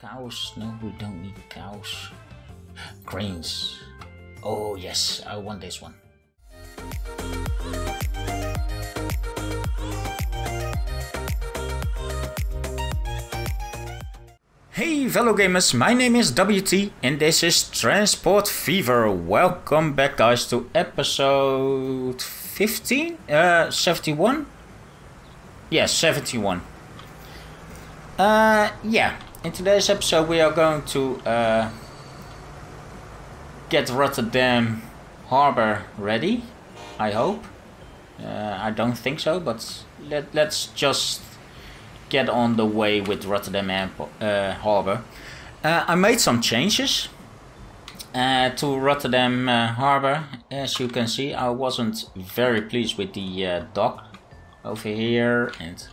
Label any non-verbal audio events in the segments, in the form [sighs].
Cows? No, we don't need cows. Cranes. Oh yes, I want this one. Hey fellow gamers, my name is WT and this is Transport Fever. Welcome back guys to episode 15? Uh, 71? Yes, 71. Uh, yeah, in today's episode we are going to uh, get Rotterdam Harbor ready, I hope. Uh, I don't think so, but let, let's just get on the way with Rotterdam uh, Harbor. Uh, I made some changes uh, to Rotterdam uh, Harbor. As you can see, I wasn't very pleased with the dock over here and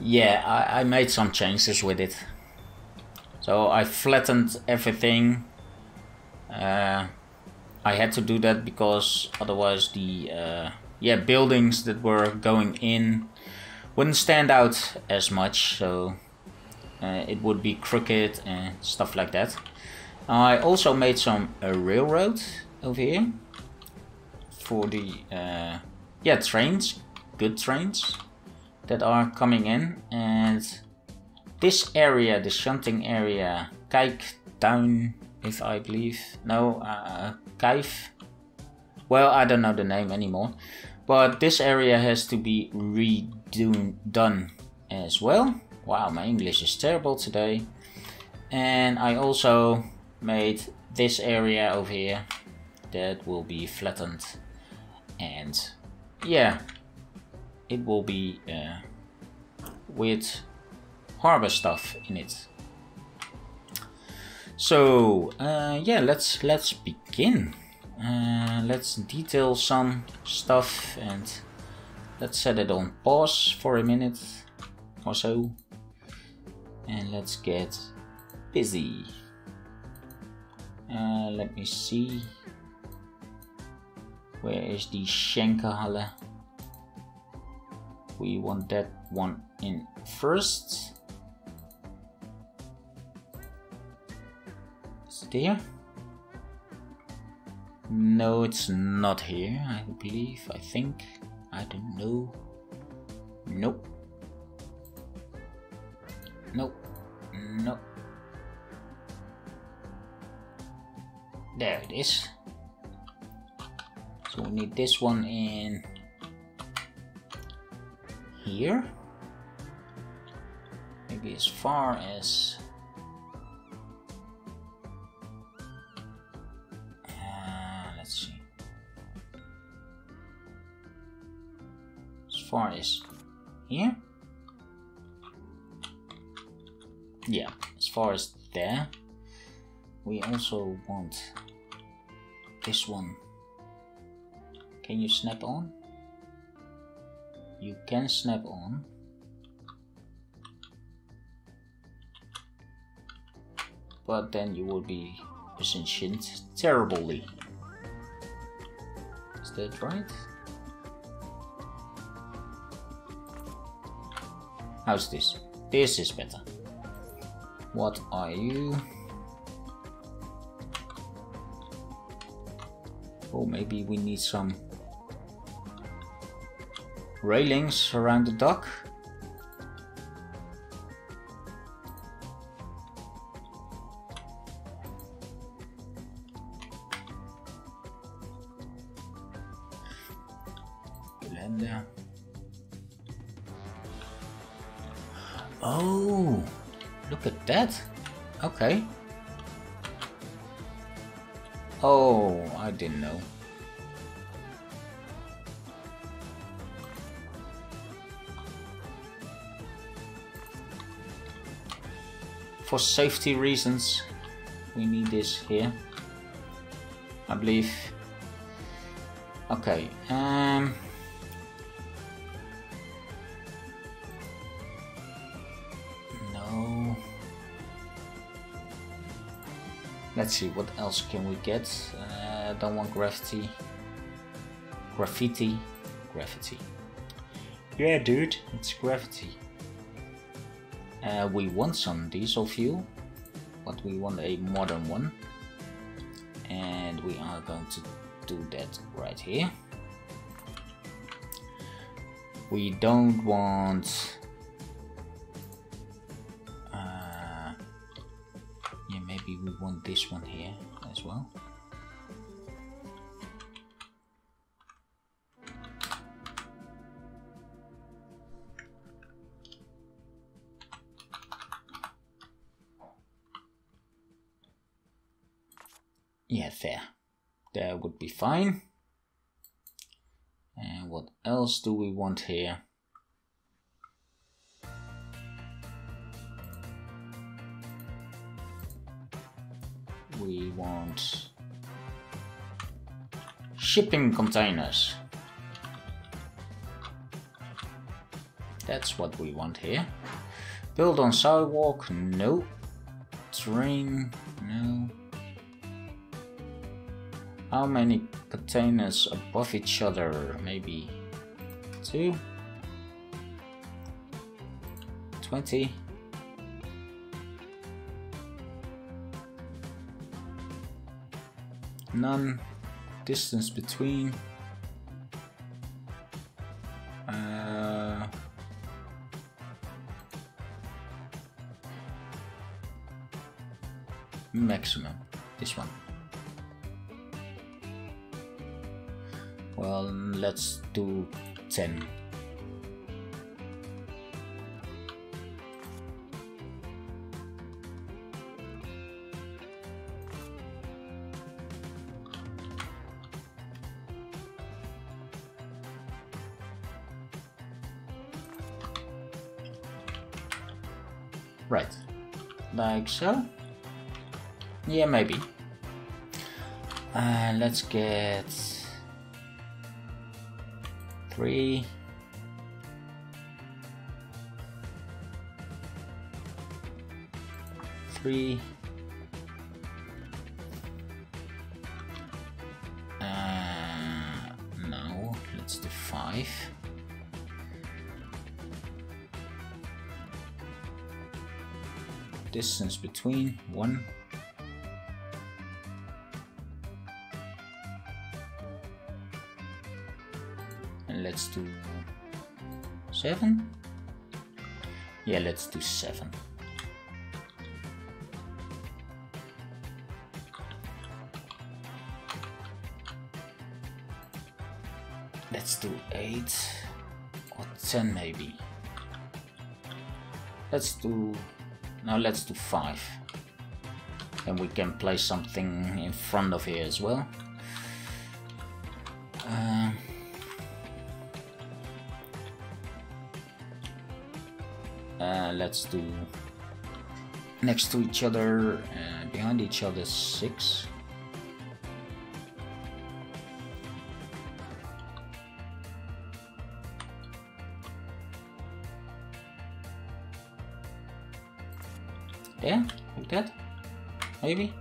yeah, I, I made some changes with it. So I flattened everything. Uh, I had to do that because otherwise the uh, yeah buildings that were going in wouldn't stand out as much. So uh, it would be crooked and stuff like that. I also made some uh, railroad over here for the uh, yeah trains, good trains that are coming in and this area, the shunting area, Kijktuin, if I believe, no, uh, Kijf, well, I don't know the name anymore, but this area has to be redone as well. Wow, my English is terrible today. And I also made this area over here that will be flattened and yeah it will be uh, with harbor stuff in it. So uh, yeah, let's let's begin. Uh, let's detail some stuff and let's set it on pause for a minute or so, and let's get busy. Uh, let me see. Where is the Schenkerhalle? We want that one in first. Is it here? No, it's not here, I believe, I think. I don't know. Nope. Nope. Nope. There it is. So we need this one in here. Maybe as far as let's see. As far as here. Yeah, as far as there. We also want this one. Can you snap on? you can snap on but then you will be positioned terribly that right? how's this? this is better what are you? oh maybe we need some railings around the dock. Safety reasons we need this here I believe. Okay um no. Let's see what else can we get? Uh, don't want graffiti. Graffiti? Graffiti. Yeah dude it's graffiti Uh, we want some diesel fuel, but we want a modern one. And we are going to do that right here. We don't want... Uh, yeah, maybe we want this one here as well. And what else do we want here? We want shipping containers. That's what we want here. Build on sidewalk, no. Train, no. How many containers above each other? Maybe two? 20? None. Distance between. Uh, maximum. This one. Well, let's do 10. Right, like so. Yeah, maybe. Uh, let's get three. Three. Uh, no, let's do five. Distance between one. Let's do seven. Yeah, let's do seven. Let's do eight or ten maybe. Let's do now let's do five. And we can place something in front of here as well. Do next to each other, uh, behind each other, six. Yeah, like that? Maybe?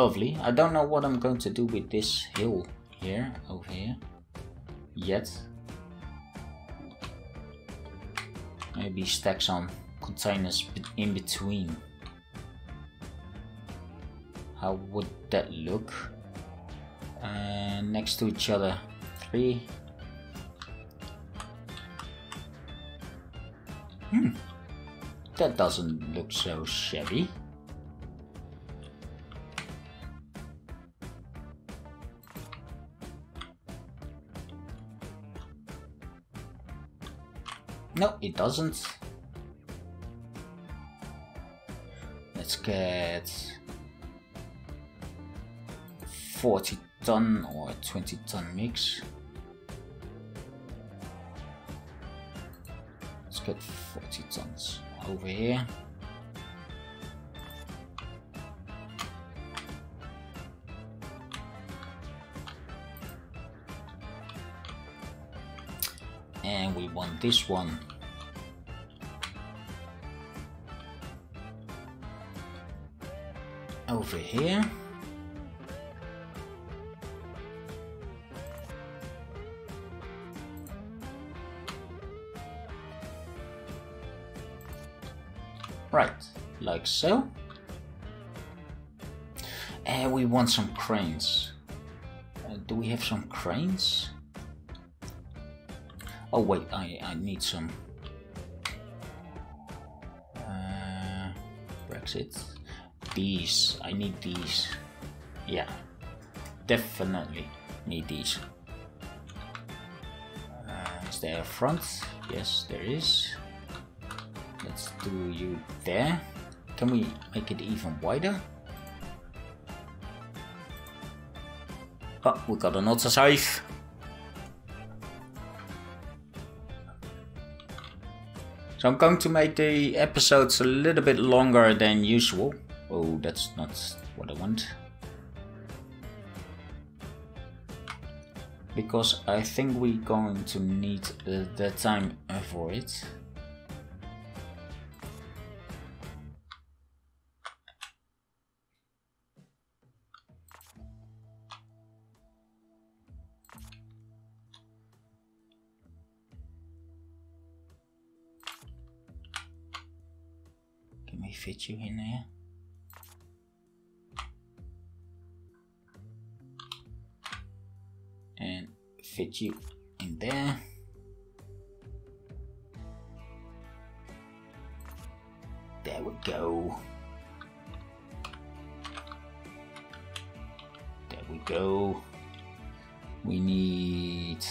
Lovely. I don't know what I'm going to do with this hill here, over here yet. Maybe stack some containers in between. How would that look? Uh, next to each other, three. Hmm, that doesn't look so shabby. No, it doesn't. Let's get 40 ton or 20 ton mix. Let's get 40 tons over here. This one. Over here. Right like so. And we want some cranes. Uh, do we have some cranes Oh wait, I, I need some uh, Brexit. These, I need these. Yeah, definitely need these. Uh, is there a front? Yes, there is. Let's do you there. Can we make it even wider? Oh, we got another safe. So I'm going to make the episodes a little bit longer than usual. Oh, that's not what I want. Because I think we're going to need uh, the time for it. Fit you in there. And fit you in there. There we go. There we go. We need...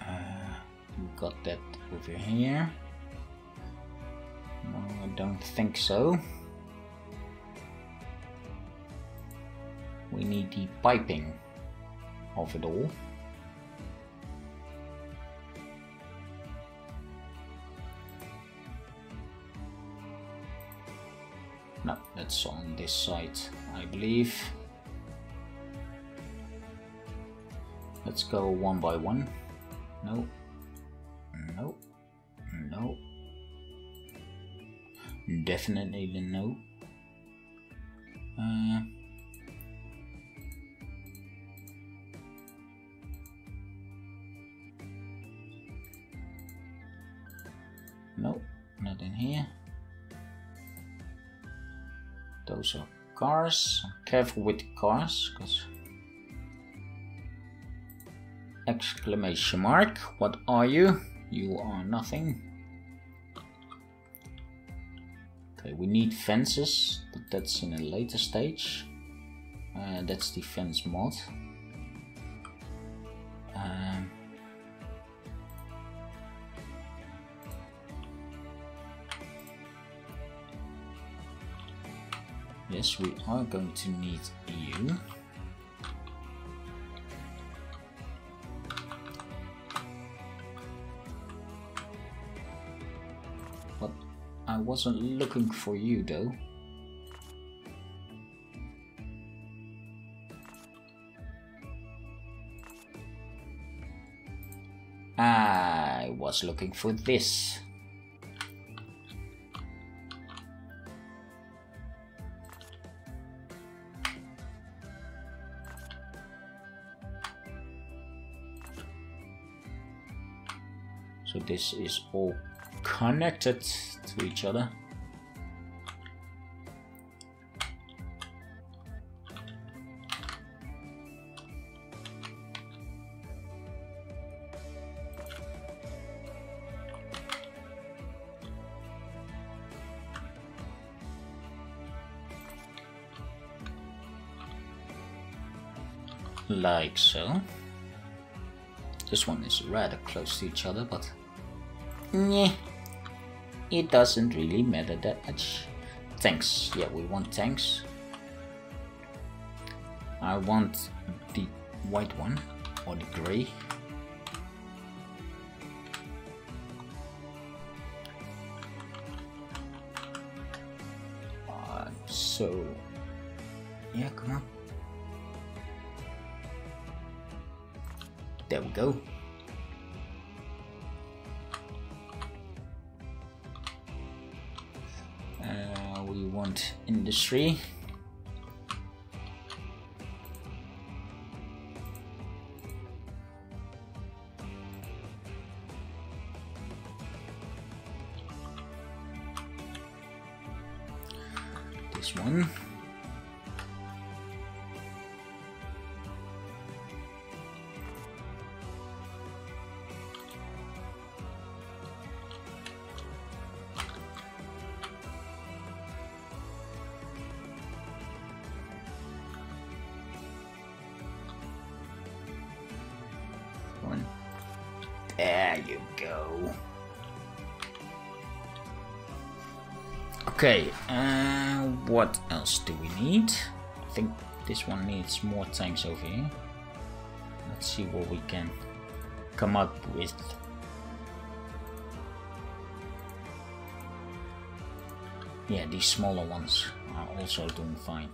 Uh, we got that over here. Don't think so. We need the piping of it all. No, that's on this side, I believe. Let's go one by one. No. No. Definitely the no. Uh, no, not in here. Those are cars. Careful with cars, because exclamation mark. What are you? You are nothing. We need fences, but that's in a later stage. Uh, that's the fence mod. Um, yes, we are going to need you. Wasn't looking for you though. I was looking for this. So this is all connected to each other. Like so. This one is rather close to each other, but... Yeah it doesn't really matter that much. Tanks, yeah, we want tanks. I want the white one, or the gray. Uh, so, yeah, come on. There we go. Industry. There you go. Okay, uh, what else do we need? I think this one needs more tanks over here. Let's see what we can come up with. Yeah, these smaller ones are also doing fine.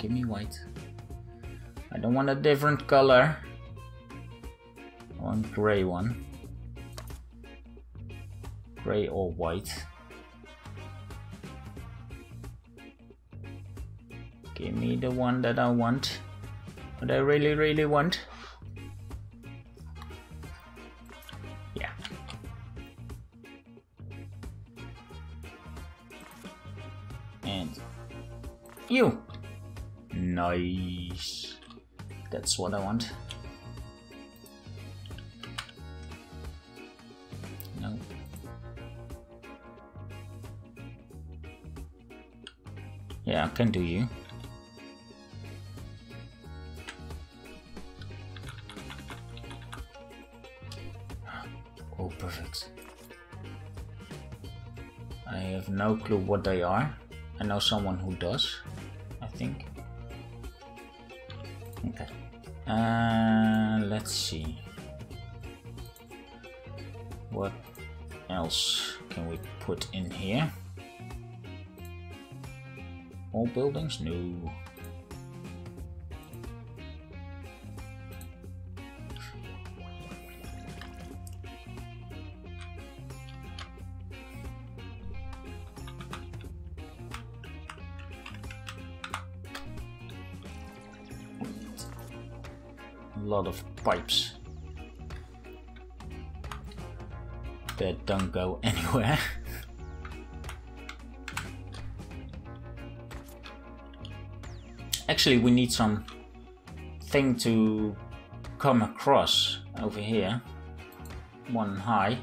Give me white. I don't want a different color. I want gray one. Gray or white. Give me the one that I want. What I really, really want. That's what I want. No. Yeah, I can do you. Oh, perfect. I have no clue what they are. I know someone who does, I think. Uh, let's see. What else can we put in here? All buildings? No. Pipes that don't go [laughs] anywhere. Actually, we need some thing to come across over here. One high.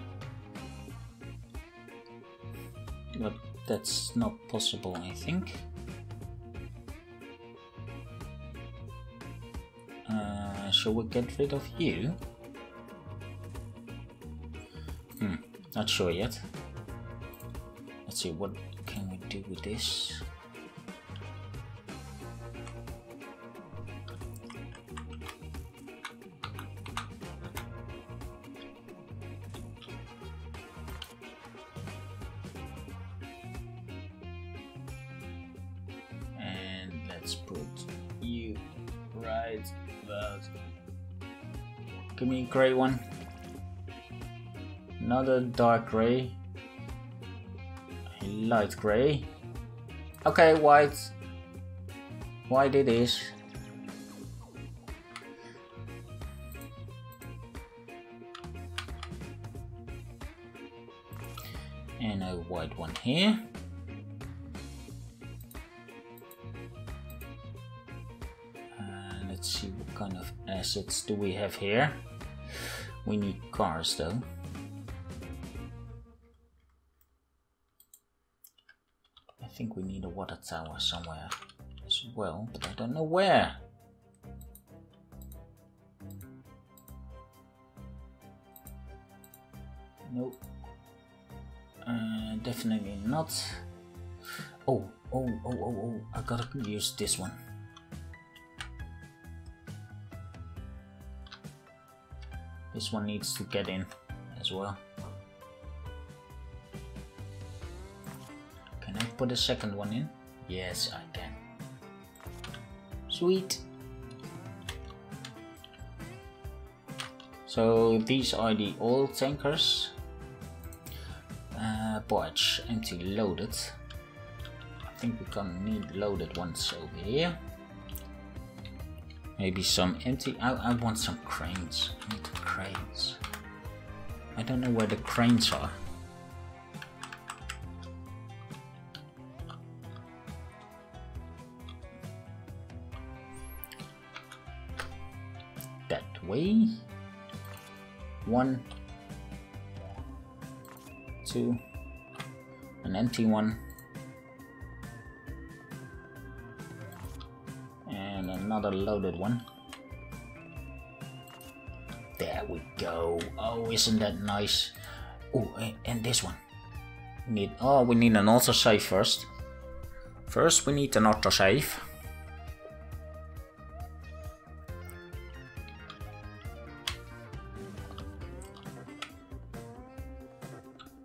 But that's not possible, I think. Shall we get rid of you? Hmm, not sure yet. Let's see, what can we do with this? And let's put you right about. Give me a grey one. Another dark grey. A light grey. Okay, white. White it is. And a white one here. Do we have here. We need cars though. I think we need a water tower somewhere as well, but I don't know where. Nope. Uh, definitely not. Oh, oh, oh, oh, oh, I gotta use this one. This one needs to get in as well. Can I put a second one in? Yes, I can. Sweet. So these are the oil tankers. Uh, barge empty loaded. I think we're gonna need loaded ones over here. Maybe some empty. I, I want some cranes. I need cranes. I don't know where the cranes are. That way. One, two, an empty one, and another loaded one. There we go. Oh, isn't that nice? Oh, and this one. Need. Oh, we need an autosave first. First, we need an autosave.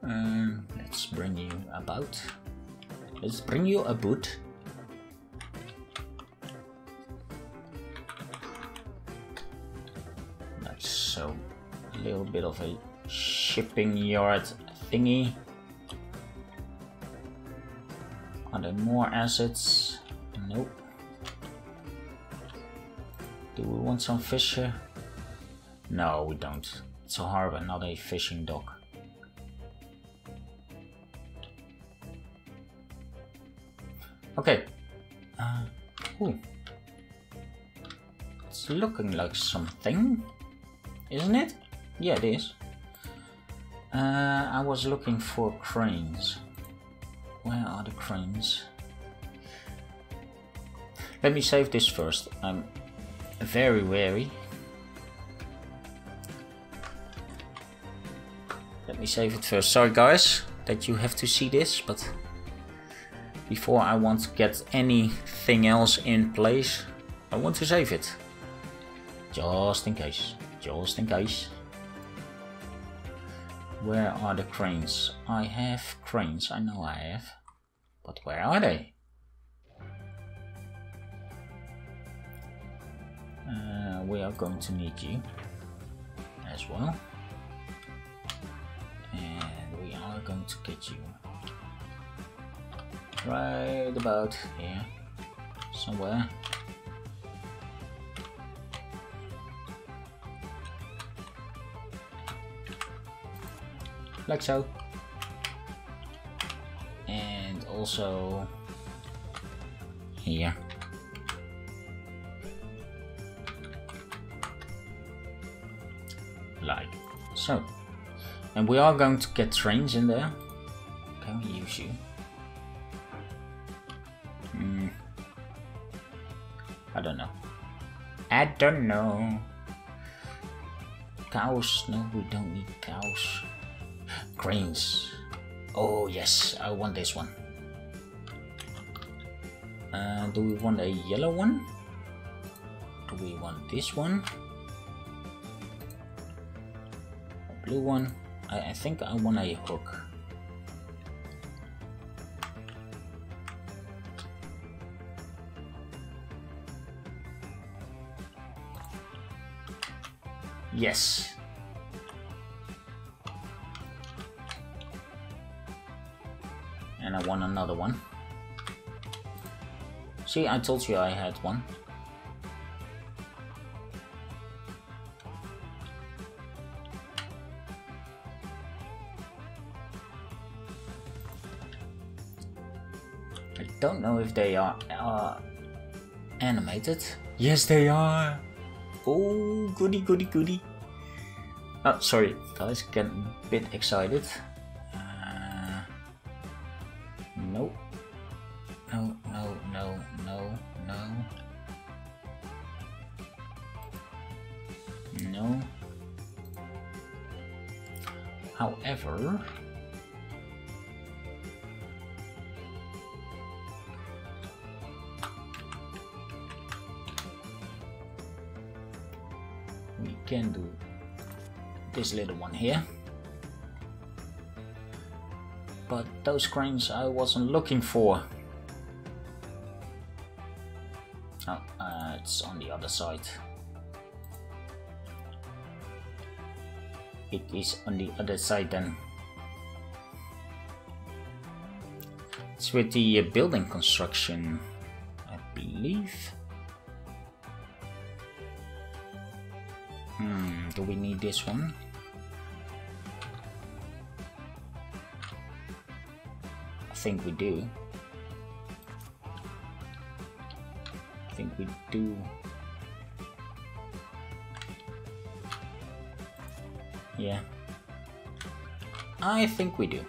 Um, let's bring you about. Let's bring you a boot. Of a shipping yard thingy. Are there more assets? Nope. Do we want some fish here? No, we don't. It's a harbor, not a fishing dock. Okay. Uh, ooh. It's looking like something, isn't it? Yeah, it is. Uh, I was looking for cranes. Where are the cranes? Let me save this first. I'm very wary. Let me save it first. Sorry guys that you have to see this, but before I want to get anything else in place, I want to save it. Just in case. Just in case. Where are the cranes? I have cranes, I know I have. But where are they? Uh, we are going to need you as well. And we are going to get you right about here somewhere like so and also here like so and we are going to get trains in there can we use you Hmm. I don't know. I don't know. Cows? No, we don't need cows. Cranes. Oh yes, I want this one. Uh, do we want a yellow one? Do we want this one? A blue one? I, I think I want a hook. Yes. And I want another one. See, I told you I had one. I don't know if they are uh, animated. Yes, they are. Oh, goody, goody, goody. Oh, sorry, guys, get a bit excited. Can do this little one here. But those cranes I wasn't looking for. Oh, uh, it's on the other side. it is on the other side then. It's with the uh, building construction, I believe. This one? I think we do. I think we do. Yeah. I think we do.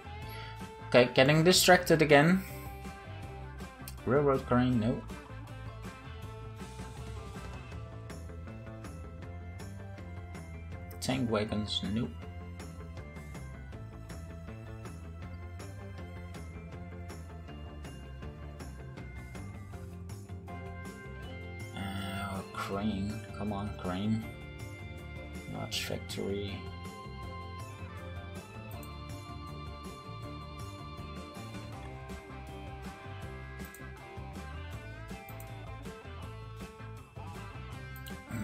Okay, getting distracted again. Railroad crane, no. Wagons, nope. Uh, crane, come on, crane. Large factory.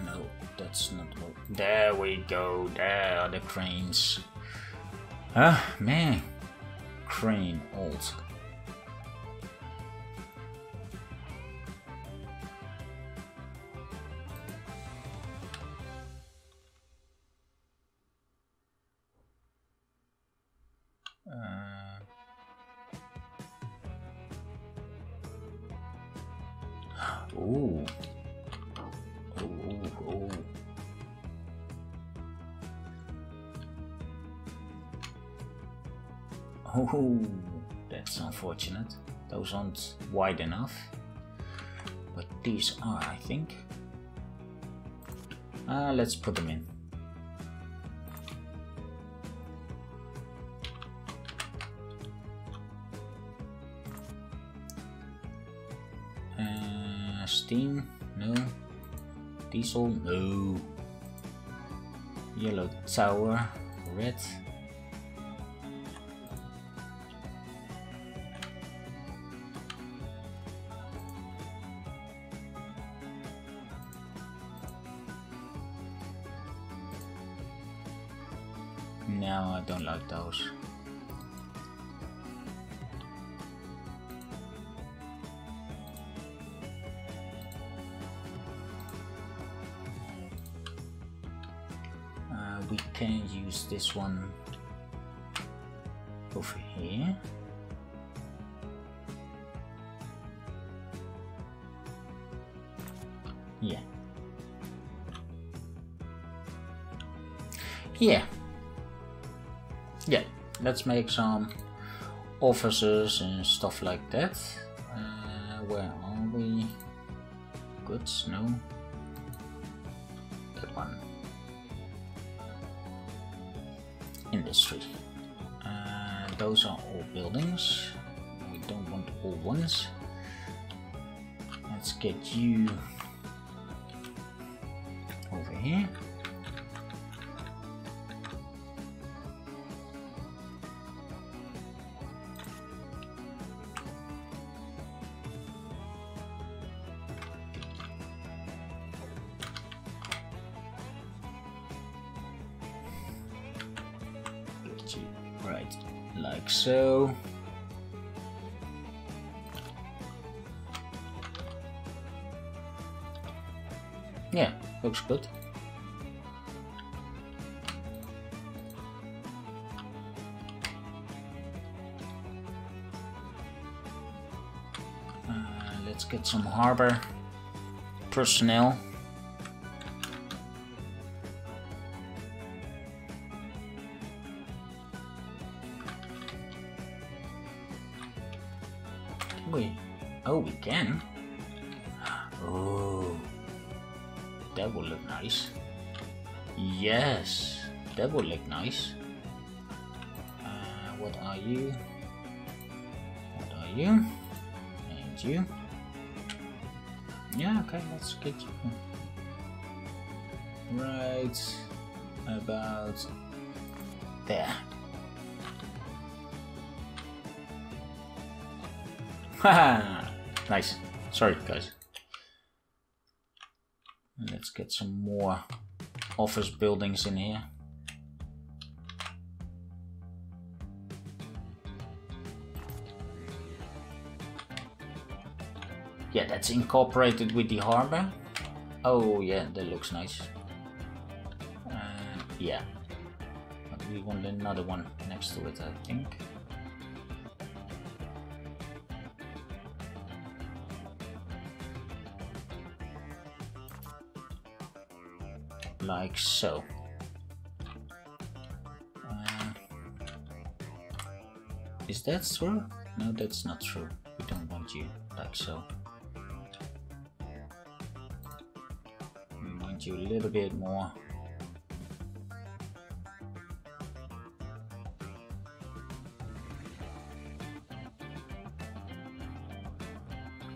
No, that's not what. There we go. There are the cranes. Ah, man. Crane old. Unfortunate. Those aren't wide enough. But these are, I think. Uh, let's put them in. Uh, steam? No. Diesel? No. Yellow tower? Red? Uh, we can use this one over here. Yeah. Yeah. Let's make some offices and stuff like that. Harbor personnel. We, oh, we can. Oh, that will look nice. Yes, that will look nice. Uh, what are you? What are you? And you? Yeah, okay, let's get. Right about there. Haha! nice. Sorry, guys. Let's get some more office buildings in here. That's incorporated with the harbor. Oh yeah, that looks nice. Uh, yeah. But we want another one next to it, I think. Like so. Uh, is that true? No, that's not true. We don't want you like so. You a little bit more.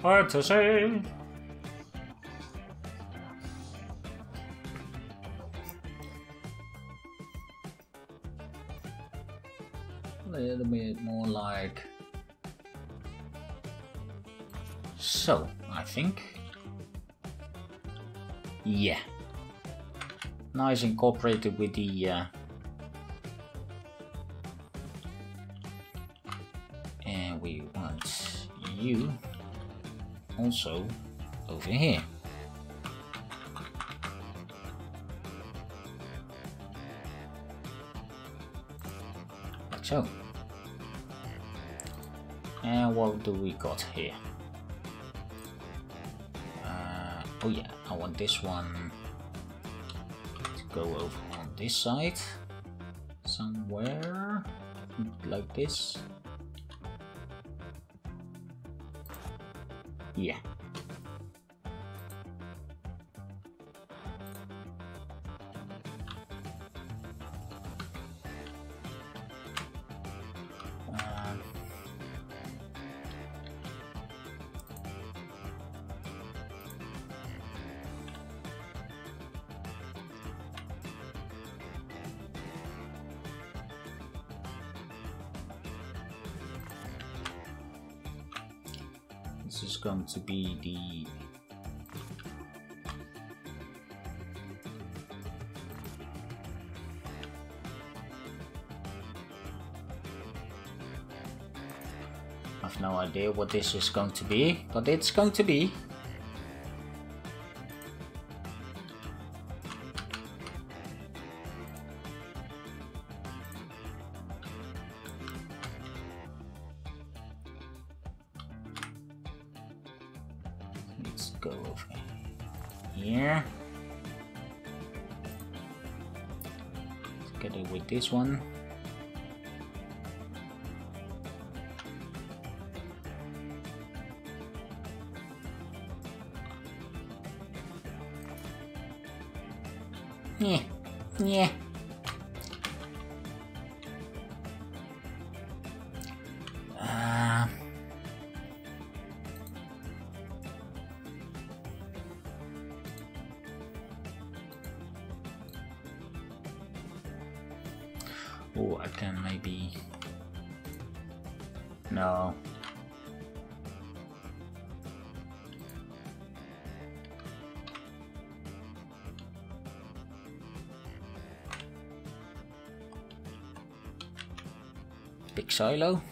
Hard to say. A little bit more like so, I think. Yeah nice incorporated with the uh, and we want you also over here. So. And what do we got here? Uh, oh yeah I want this one go over on this side somewhere like this. Yeah this is going to be the I've no idea what this is going to be, but it's going to be this one. Silo?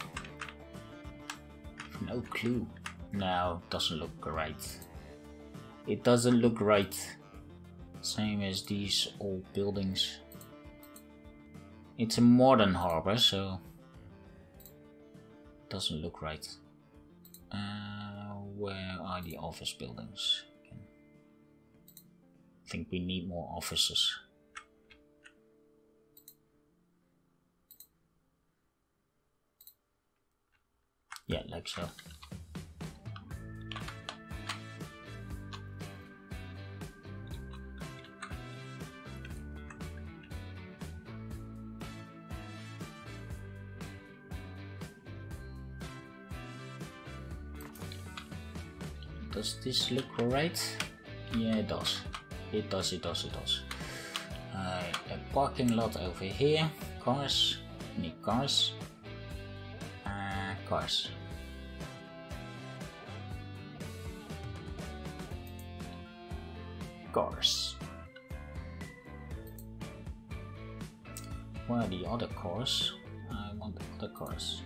No clue. No, doesn't look right. It doesn't look right. Same as these old buildings. It's a modern harbor, so doesn't look right. Uh, where are the office buildings? I think we need more offices. Yeah, like so. Does this look right? Yeah, it does. It does, it does, it does. Uh, a parking lot over here. Cars. Need cars. Cars. Cars. Where are the other cars? I want the other cars.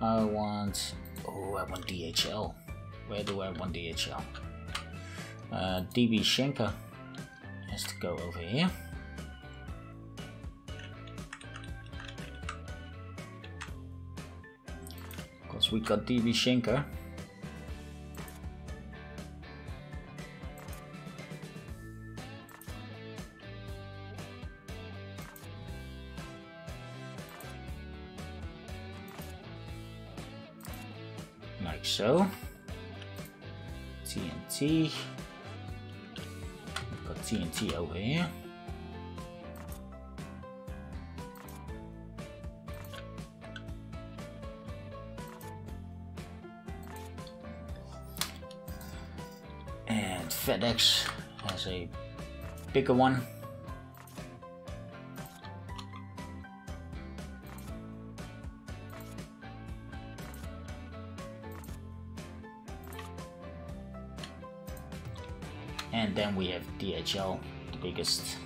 I want... Oh, I want DHL. where do I want DHL? Uh, DB Schenker has to go over here. We got DB Schenker. Like so. TNT. We've got TNT over here. FedEx has a bigger one. And then we have DHL, the biggest.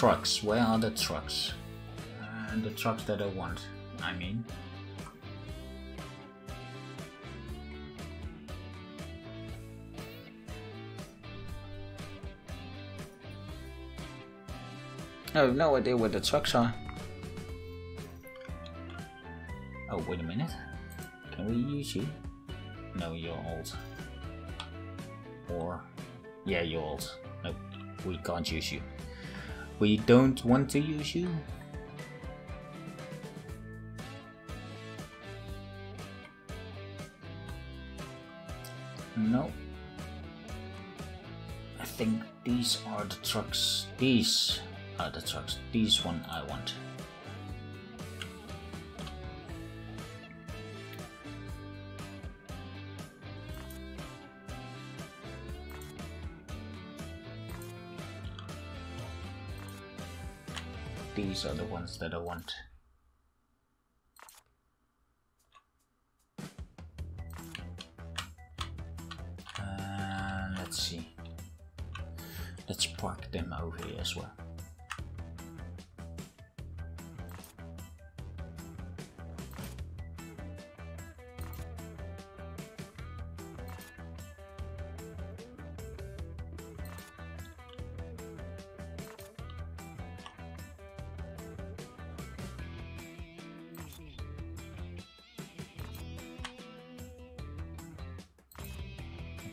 Trucks. Where are the trucks? Uh, the trucks that I want, I mean. I have no idea where the trucks are. Oh, wait a minute. Can we use you? No, you're old. Or... Yeah, you're old. Nope, we can't use you. We don't want to use you. No. I think these are the trucks. These are the trucks. These one I want. These are the ones that I want. Uh, let's see. Let's park them over here as well.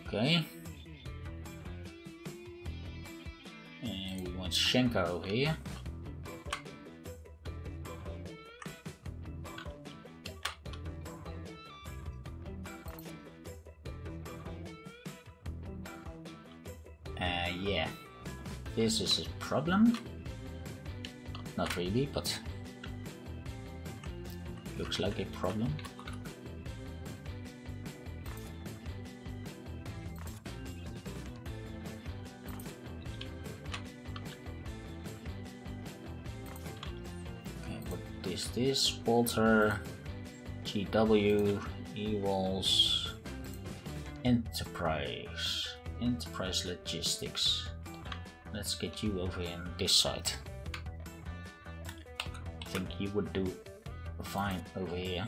Okay. And we want Schenker over here. Uh, yeah, this is a problem. Not really, but looks like a problem. This? Walter, GW, Ewals, Enterprise, Enterprise Logistics. Let's get you over in this side. I think you would do fine over here.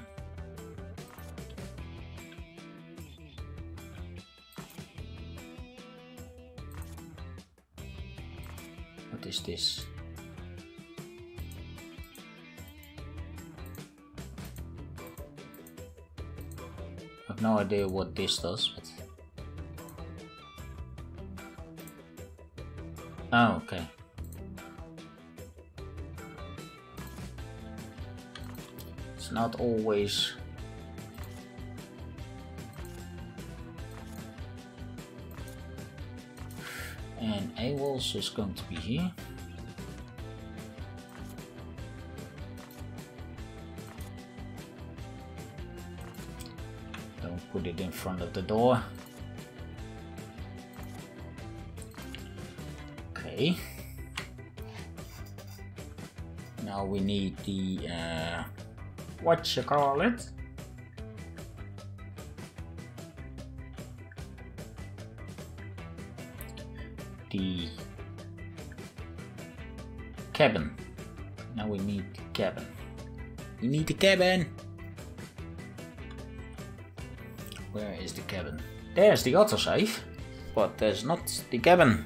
What is this? Have no idea what this does, but... Oh, okay. It's not always... [sighs] And AWOLS is going to be here. In front of the door. Okay. Now we need the, uh, what you call it? The cabin. Now we need the cabin. We need the cabin! There's the autosave, but there's not the cabin.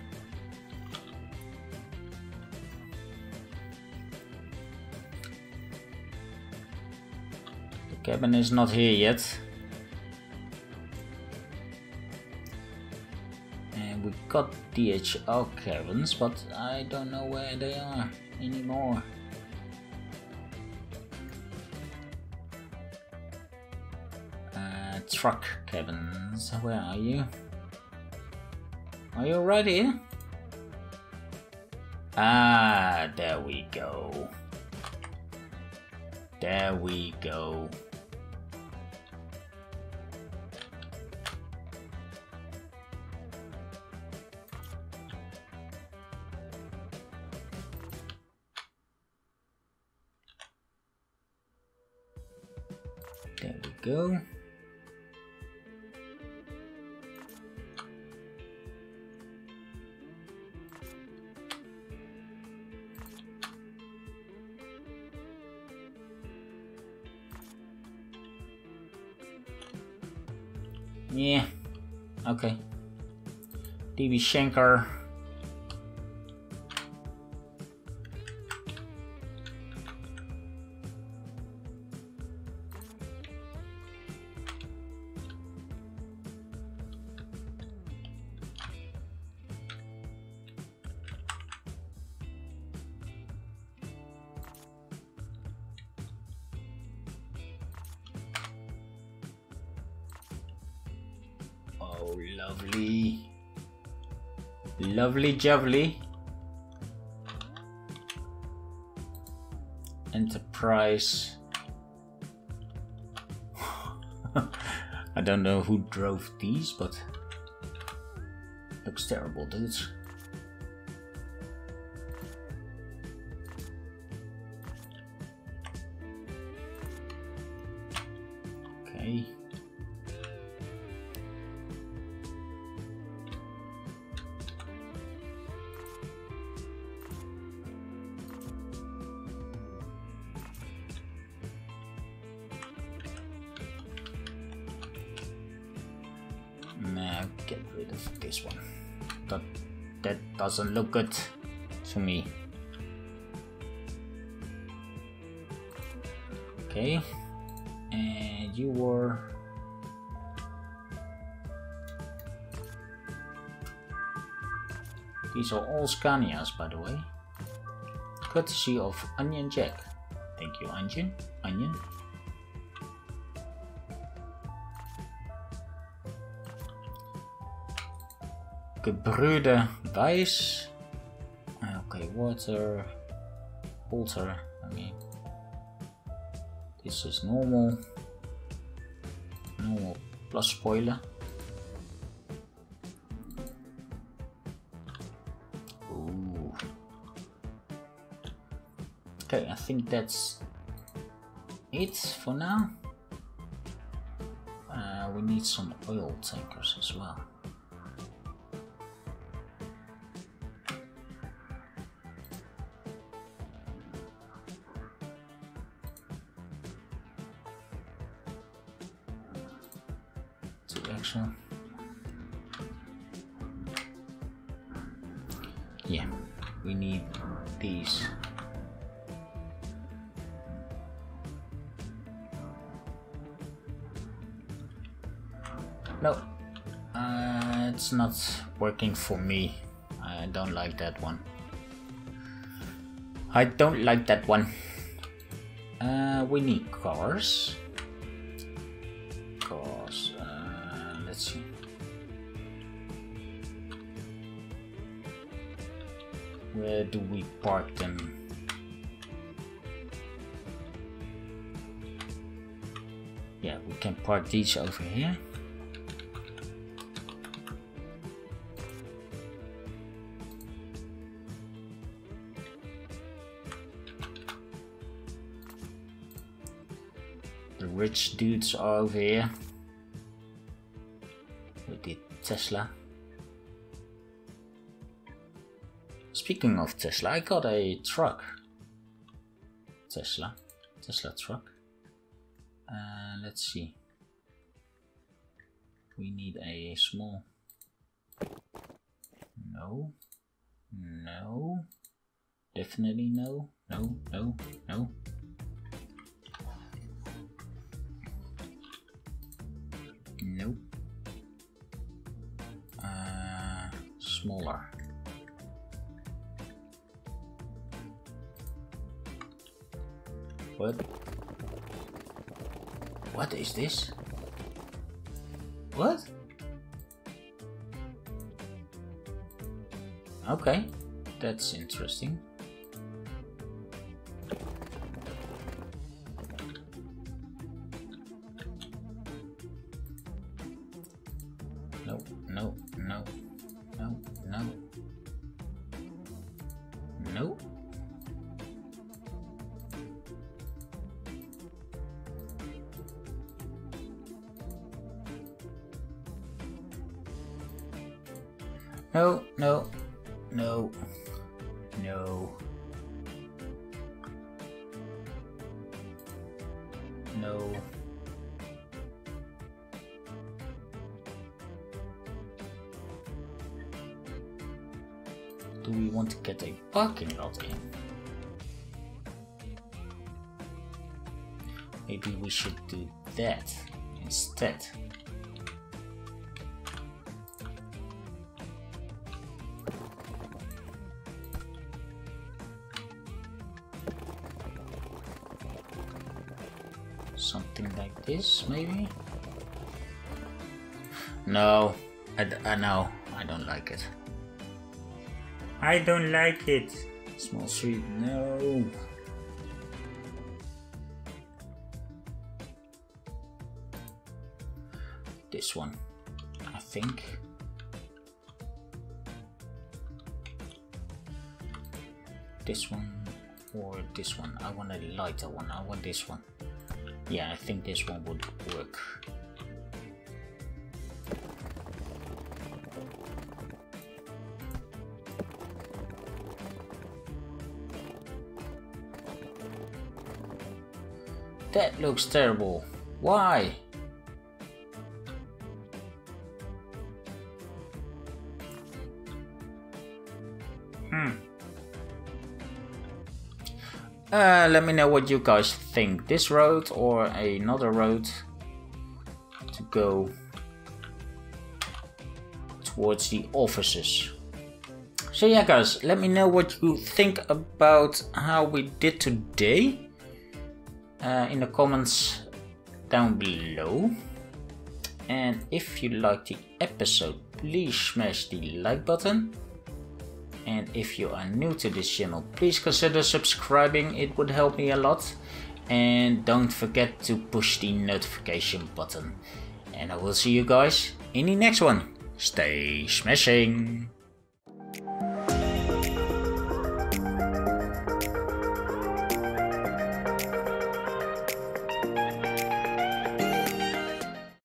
The cabin is not here yet. And we got DHL cabins, but I don't know where they are anymore. Truck cabins, where are you? Are you ready? Ah, there we go. There we go. There we go. Okay. DB Schenker. Jubbly. Enterprise. [laughs] I don't know who drove these, but looks terrible, dudes. Get rid of this one. That that doesn't look good to me. Okay, and you were. These are all Scanias, by the way. Courtesy of Onion Jack. Thank you, Onion. Onion. Gebrüder Weiss. Okay, water. Water, I mean. This is normal. Normal plus spoiler. Okay, I think that's it for now. Uh, we need some oil tankers as well. These. No, uh, it's not working for me. I don't like that one. I don't like that one. Uh, we need cars. Do we park them? Yeah, we can park these over here. The rich dudes are over here. With the Tesla. Speaking of Tesla, I got a truck. Tesla. Tesla truck. Uh, let's see. We need a small. No. No. Definitely no. No, no, no. Nope. Uh, smaller. What? What is this? What? Okay, that's interesting. Maybe we should do that instead. Something like this, maybe? No, I, I know, uh, I don't like it. I don't like it. Small street, no. This one, I think. This one or this one. I want a lighter one. I want this one. Yeah, I think this one would work. That looks terrible. Why? Hmm. Uh, let me know what you guys think. This road or another road to go towards the offices. So yeah guys, let me know what you think about how we did today uh, in the comments down below. And if you liked the episode, please smash the like button. And if you are new to this channel, please consider subscribing, it would help me a lot. And don't forget to push the notification button. And I will see you guys in the next one. Stay smashing!